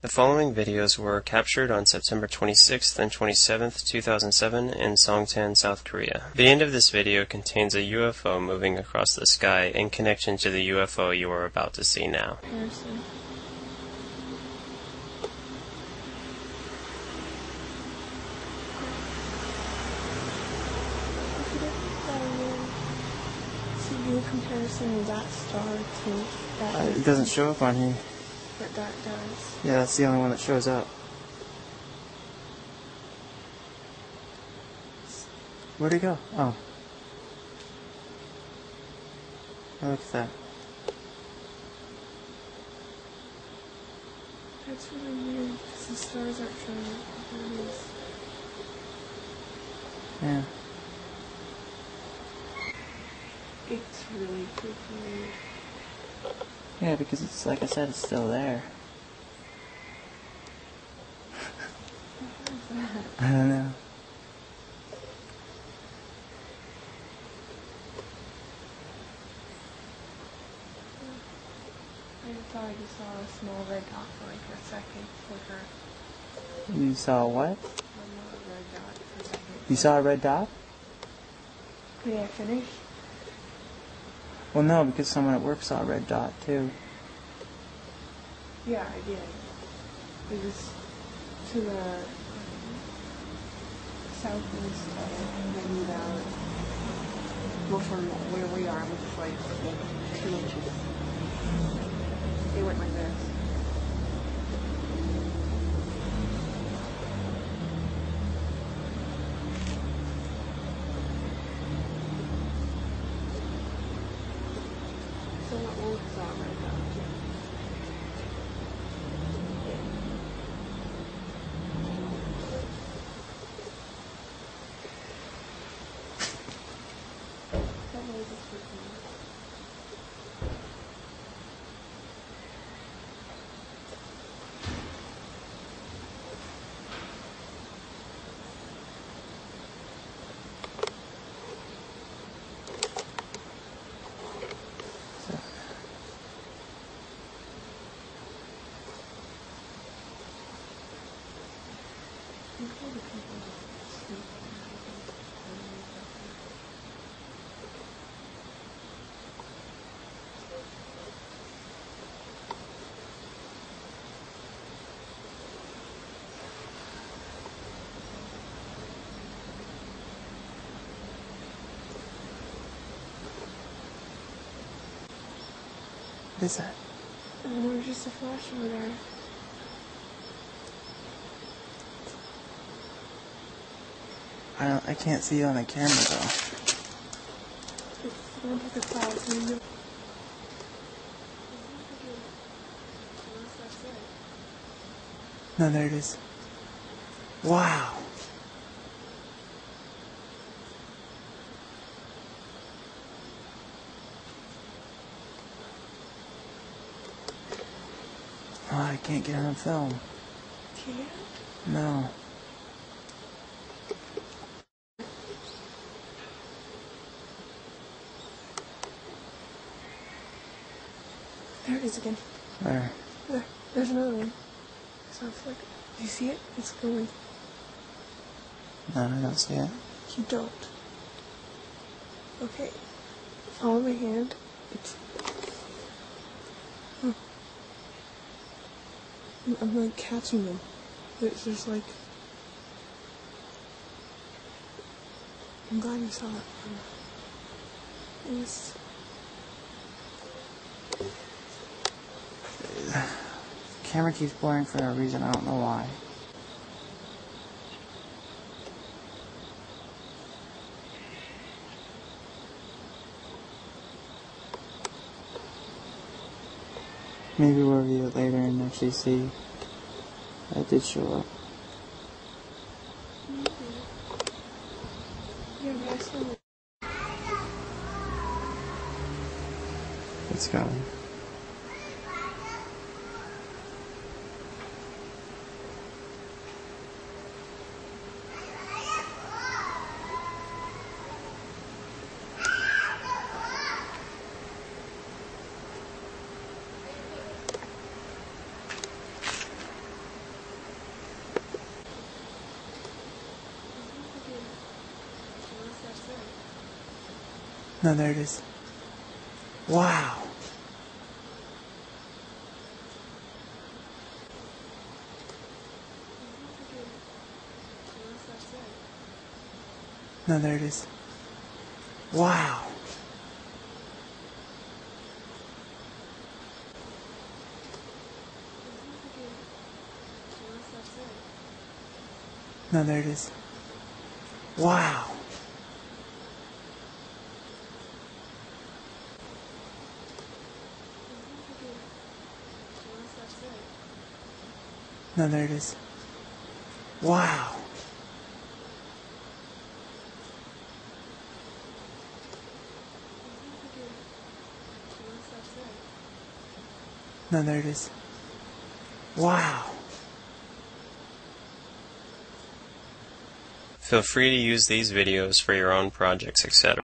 The following videos were captured on September 26th and 27th, 2007 in Songtan, South Korea. The end of this video contains a UFO moving across the sky in connection to the UFO you are about to see now. Harrison. Comparison of that star to that Uh, it doesn't show up on here. That that does. Yeah, that's the only one that shows up. Where'd he go? Oh. Oh, look at that. That's really weird because the stars aren't showing up. There it is. Yeah. It's really creepy. Yeah, because it's like I said, it's still there. I don't know. I thought I just saw a small red dot for like a second flicker. You saw what? One red dot for a second. You saw a red dot? Did I finish? Well, no, because someone at work saw a red dot too. Yeah, I did. It was to the um, southeast of Valley. Well, from where we are, which is like two inches. It went like this. So what will saw right now? That noise is freaking me out. So, You told the people to sleep and what is that? And there was just a flash over there. I don't. I can't see it on the camera though. It's going through the clouds and you No, there it is. Wow. Oh, I can't get it on film. Can't? No. There it is again. Where? There. There's another one. It's not flicker. Do you see it? It's going. No, I don't see it. You don't. Okay. Follow my hand. It's. Huh. I'm, I'm like catching them. There's just like. I'm glad you saw it. It was. Camera keeps blurring for no reason. I don't know why. Maybe we'll review it later and actually see it did show up. It's going. No, there it is. Wow. No, there it is. Wow. No, there it is. Wow. No, there it is. Wow. No, there it is. Wow. Feel free to use these videos for your own projects, etc.